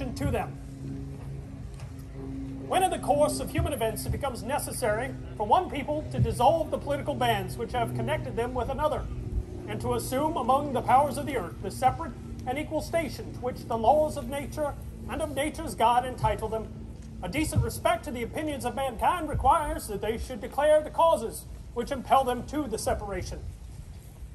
to them. When in the course of human events it becomes necessary for one people to dissolve the political bands which have connected them with another, and to assume among the powers of the earth the separate and equal station to which the laws of nature and of nature's God entitle them, a decent respect to the opinions of mankind requires that they should declare the causes which impel them to the separation.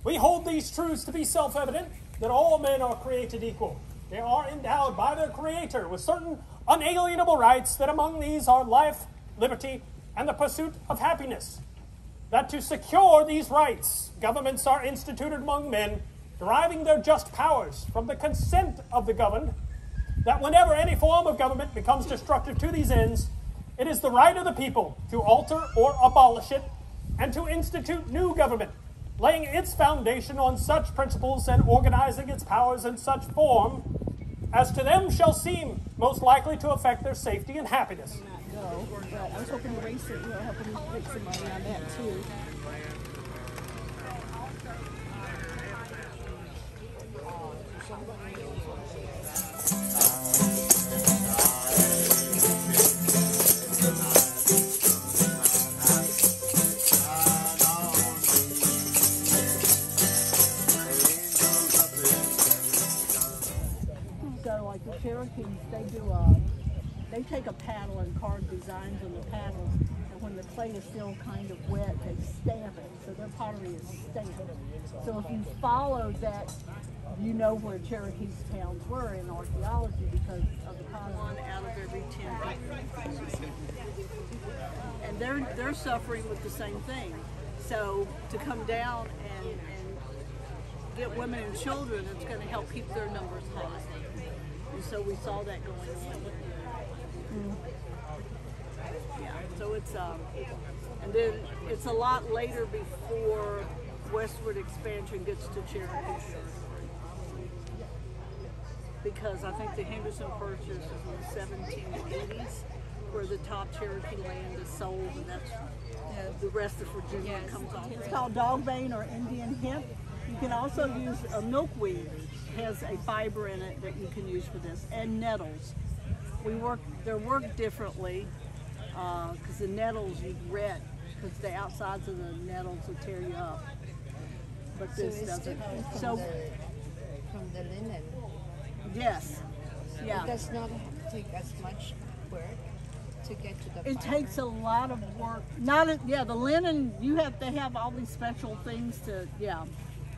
We hold these truths to be self evident that all men are created equal. They are endowed by their Creator with certain unalienable rights, that among these are life, liberty, and the pursuit of happiness. That to secure these rights, governments are instituted among men, deriving their just powers from the consent of the governed. That whenever any form of government becomes destructive to these ends, it is the right of the people to alter or abolish it and to institute new government, laying its foundation on such principles and organizing its powers in such form as to them shall seem most likely to affect their safety and happiness. I. So like the Cherokees, they do a, they take a paddle and carve designs on the paddles, and when the clay is still kind of wet, they stamp it. So their pottery is stamped. So if you follow that, you know where Cherokees towns were in archaeology because of the pottery. One out of every ten. And they're they're suffering with the same thing. So to come down and, and get women and children, it's going to help keep their numbers high. And so we saw that going on. Yeah, so it's um, and then it's a lot later before westward expansion gets to Cherokee. Because I think the Henderson Purchase is in the 1780s, where the top Cherokee land is sold, and that's the rest of Virginia comes off. It's called dogbane or Indian hemp. You can also use a milkweed. has a fiber in it that you can use for this, and nettles. We work, they're worked differently uh, because the nettles you red because the outsides of the nettles will tear you up. But So this it's doesn't. from, So the, from the linen. yes, Yeah. It does not take as much work to get to the It fiber. takes a lot of work. Not a, yeah, the linen. You have to have all these special things to yeah.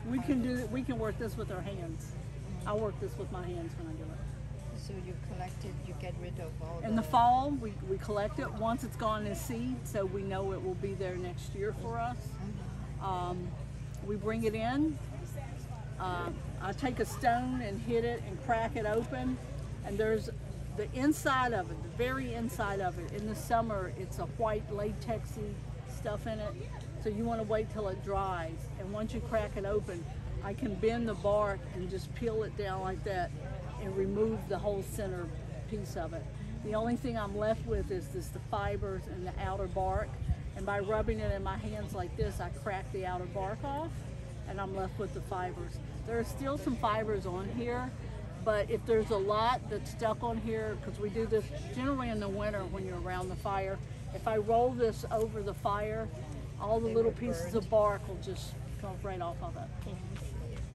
We can do we can work this with our hands. I work this with my hands when I do it. So you collect it, you get rid of all In the fall, we, we collect it once it's gone in seed, so we know it will be there next year for us. Um, we bring it in. Uh, I take a stone and hit it and crack it open, and there's the inside of it, the very inside of it. In the summer, it's a white latexy stuff in it, so you want to wait till it dries. And once you crack it open, I can bend the bark and just peel it down like that and remove the whole center piece of it. The only thing I'm left with is just the fibers and the outer bark. And by rubbing it in my hands like this, I crack the outer bark off and I'm left with the fibers. There are still some fibers on here, but if there's a lot that's stuck on here, because we do this generally in the winter when you're around the fire, if I roll this over the fire, all the little pieces of bark will just come right off of it.